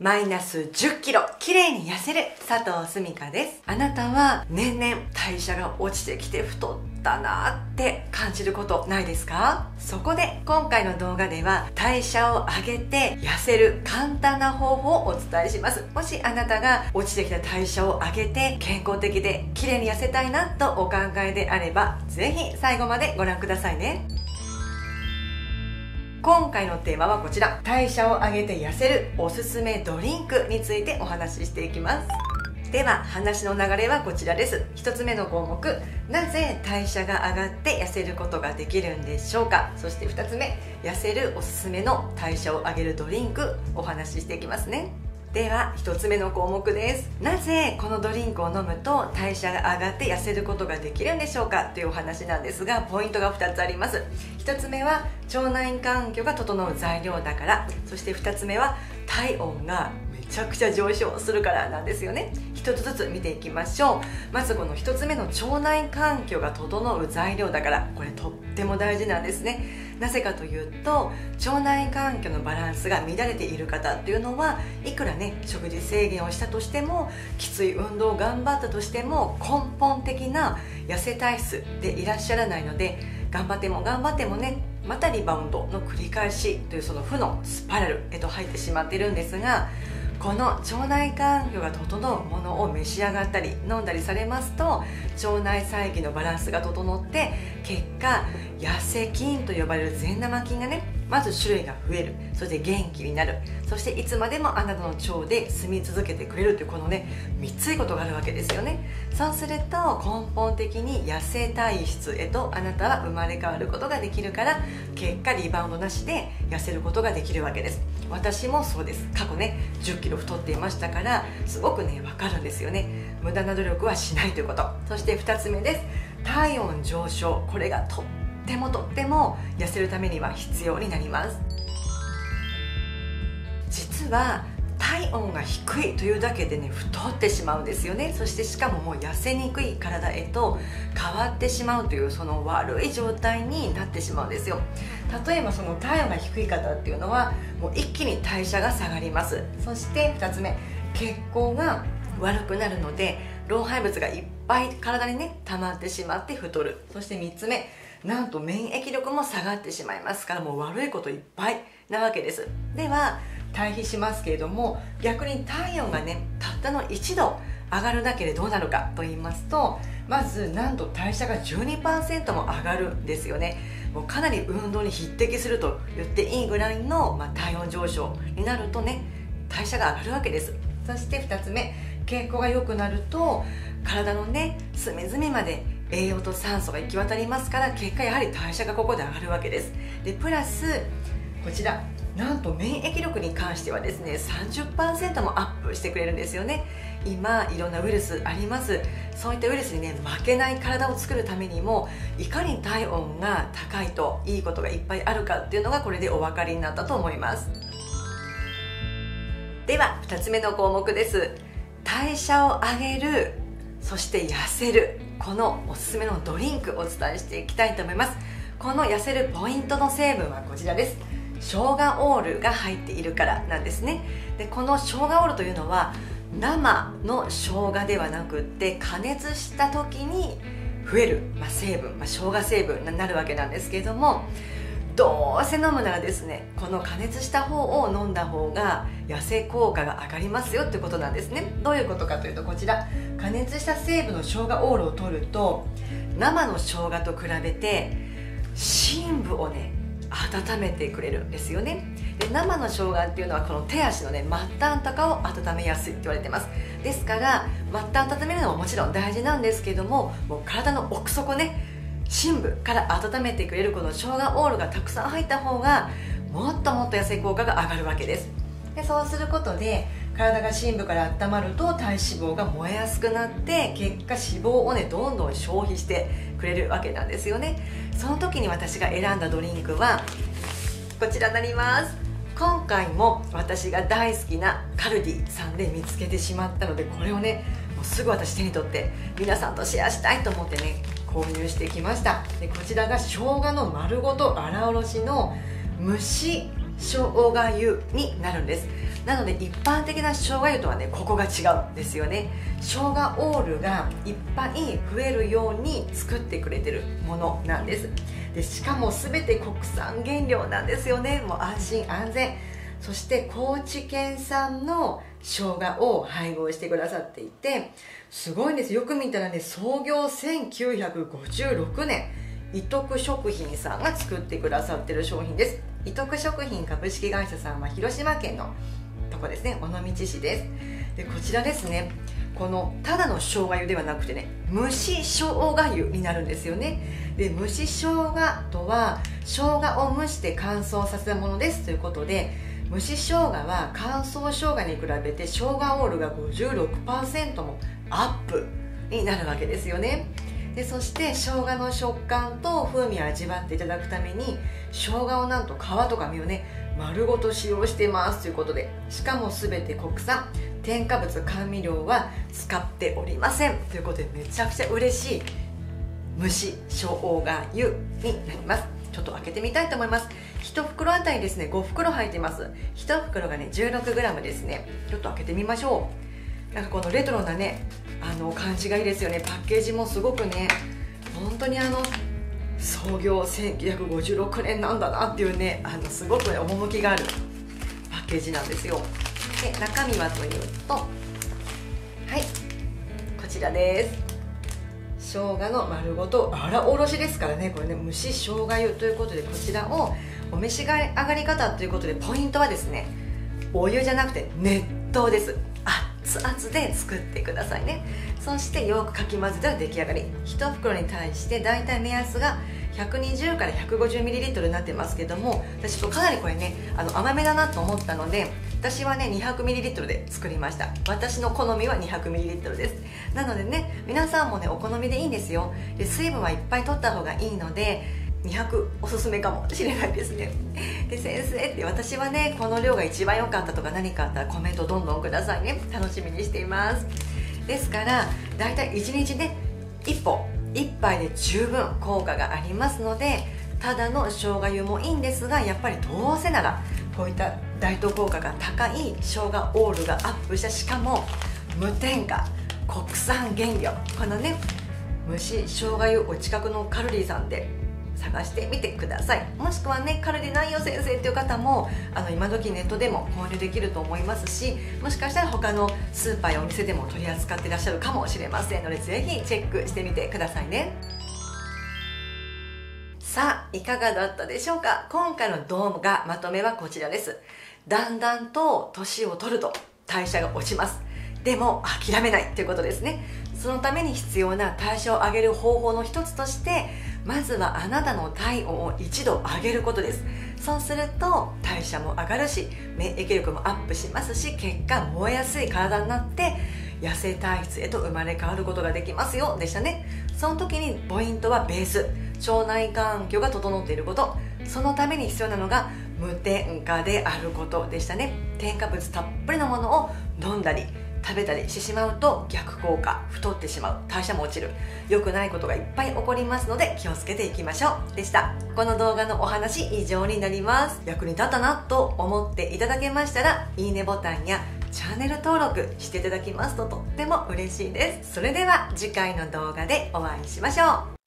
マイナス10キロ、綺麗に痩せる佐藤すみかです。あなたは年々代謝が落ちてきて太ったなって感じることないですか？そこで今回の動画では代謝を上げて痩せる簡単な方法をお伝えします。もしあなたが落ちてきた代謝を上げて健康的で綺麗に痩せたいなとお考えであれば、ぜひ最後までご覧くださいね。今回のテーマはこちら。代謝を上げて痩せるおすすめドリンクについてお話ししていきます。では話の流れはこちらです。1つ目の項目。なぜ代謝が上がって痩せることができるんでしょうか。そして2つ目痩せるおすすめの代謝を上げるドリンクお話ししていきますね。では1つ目の項目です。なぜこのドリンクを飲むと代謝が上がって痩せることができるんでしょうかというお話なんですがポイントが2つあります。1つ目は腸内環境が整う材料だからそして2つ目は体温がめちゃくちゃ上昇するからなんですよね。一つずつ見ていきましょう。まずこの1つ目の腸内環境が整う材料だからこれとっても大事なんですね。なぜかというと腸内環境のバランスが乱れている方っていうのはいくらね食事制限をしたとしてもきつい運動を頑張ったとしても根本的な痩せ体質でいらっしゃらないので頑張っても頑張ってもねまたリバウンドの繰り返しというその負のスパラルへと入ってしまっているんですがこの腸内環境が整うものを召し上がったり飲んだりされますと腸内細菌のバランスが整って結果痩せ菌と呼ばれる善玉菌がねまず種類が増える。そして元気になる。そしていつまでもあなたの腸で住み続けてくれるというこのね3ついことがあるわけですよね。そうすると根本的に痩せ体質へとあなたは生まれ変わることができるから結果リバウンドなしで痩せることができるわけです。私もそうです。過去ね1 0キロ太っていましたからすごくね分かるんですよね。無駄な努力はしないということ。そして2つ目です。体温上昇。これがとってってもとっても痩せるためには必要になります。実は体温が低いというだけでね太ってしまうんですよね。そしてしかももう痩せにくい体へと変わってしまうというその悪い状態になってしまうんですよ。例えばその体温が低い方っていうのはもう一気に代謝が下がります。そして2つ目血行が悪くなるので老廃物がいっぱい体にね溜まってしまって太る。そして3つ目なんと免疫力も下がってしまいますからもう悪いこといっぱいなわけです。では対比しますけれども逆に体温がねたったの1度上がるだけでどうなるかと言いますとまずなんと代謝が12%も上がるんですよね。もうかなり運動に匹敵すると言っていいぐらいの、まあ、体温上昇になるとね代謝が上がるわけです。そして2つ目傾向が良くなると体のね隅々まで栄養と酸素が行き渡りますから結果やはり代謝がここで上がるわけです。でプラスこちらなんと免疫力に関してはですね30%もアップしてくれるんですよね。今いろんなウイルスあります。そういったウイルスにね負けない体を作るためにもいかに体温が高いといいことがいっぱいあるかっていうのがこれでお分かりになったと思います。では2つ目の項目です。代謝を上げるそして痩せる。このおすすめのドリンクお伝えしていきたいと思います。この痩せるポイントの成分はこちらです。生姜オールが入っているからなんですね。でこの生姜オールというのは生の生姜ではなくって加熱した時に増える、まあ、成分、まあ、生姜成分になるわけなんですけれどもどうせ飲むならですねこの加熱した方を飲んだ方が痩せ効果が上がりますよってことなんですね。どういうことかというとこちら加熱した成分の生姜オールを取ると生の生姜と比べて深部をね温めてくれるんですよね。で生の生姜っていうのはこの手足のね末端とかを温めやすいって言われてます。ですから末端温めるのももちろん大事なんですけどももう体の奥底ね深部から温めてくれるこの生姜オールがたくさん入った方がもっともっと痩せ効果が上がるわけです。でそうすることで体が深部から温まると体脂肪が燃えやすくなって結果脂肪をねどんどん消費してくれるわけなんですよね。その時に私が選んだドリンクはこちらになります。今回も私が大好きなカルディさんで見つけてしまったのでこれをねもうすぐ私手に取って皆さんとシェアしたいと思ってね購入してきました。でこちらが生姜の丸ごと荒おろしの蒸し生姜湯になるんです。なので一般的な生姜油とはねここが違うんですよね。生姜オールがいっぱい増えるように作ってくれてるものなんです。でしかも全て国産原料なんですよね。もう安心安全。そして高知県産の生姜を配合してくださっていてすごいんです。よく見たらね創業1956年。伊徳食品さんが作ってくださってる商品です。伊徳食品株式会社さんは広島県のとこですね。尾道市です。でこちらですね。このただの生姜油ではなくてね蒸し生姜油になるんですよね。で蒸し生姜とは生姜を蒸して乾燥させたものですということで蒸し生姜は乾燥生姜に比べて生姜オールが56%もアップになるわけですよね。でそして生姜の食感と風味を味わっていただくために生姜をなんと皮とか身をね丸ごと使用してますということでしかも全て国産添加物甘味料は使っておりませんということでめちゃくちゃ嬉しい蒸し生姜油になります。ちょっと開けてみたいと思います。1袋あたりですね5袋入ってます。1袋がね 16g ですね。ちょっと開けてみましょう。なんかこのレトロなねあの感じがいいですよね。パッケージもすごくね本当にあの創業1956年なんだなっていうねあのすごく、ね、趣があるパッケージなんですよ。で中身はというとはいこちらです。生姜の丸ごと荒おろしですからね。これね蒸し生姜油ということでこちらをお召し上がり方ということでポイントはですねお湯じゃなくて熱湯です。熱々で作ってくださいね。そしてよくかき混ぜたら出来上がり。1袋に対して大体目安が120から 150ml になってますけども私かなりこれねあの甘めだなと思ったので私はね 200ml で作りました。私の好みは 200ml です。なのでね皆さんもねお好みでいいんですよ。で水分はいっぱい取った方がいいので200おすすめかもしれないですね。で先生って私はねこの量が一番良かったとか何かあったらコメントどんどんくださいね。楽しみにしています。ですからだいたい1日ね1歩1杯で十分効果がありますのでただの生姜湯もいいんですがやっぱりどうせならこういった大東効果が高い生姜オールがアップした。しかも無添加国産原料。このね蒸し生姜湯お近くのカルディさんで探してみてください。もしくはねカルディないよ先生っていう方もあの今時ネットでも購入できると思いますしもしかしたら他のスーパーやお店でも取り扱ってらっしゃるかもしれませんのでぜひチェックしてみてくださいね。さあいかがだったでしょうか？今回の動画まとめはこちらです。だんだんと年を取ると代謝が落ちます。でも諦めないということですね。そのために必要な代謝を上げる方法の一つとしてまずはあなたの体温を一度上げることです。そうすると代謝も上がるし免疫力もアップしますし結果燃えやすい体になって痩せ体質へと生まれ変わることができますよ。でしたね。その時にポイントはベース。腸内環境が整っていること。そのために必要なのが無添加であることでしたね。添加物たっぷりのものを飲んだり食べたりしてしまうと逆効果太ってしまう代謝も落ちる良くないことがいっぱい起こりますので気をつけていきましょう。でした。この動画のお話以上になります。役に立ったなと思っていただけましたらいいねボタンやチャンネル登録していただきますととっても嬉しいです。それでは次回の動画でお会いしましょう。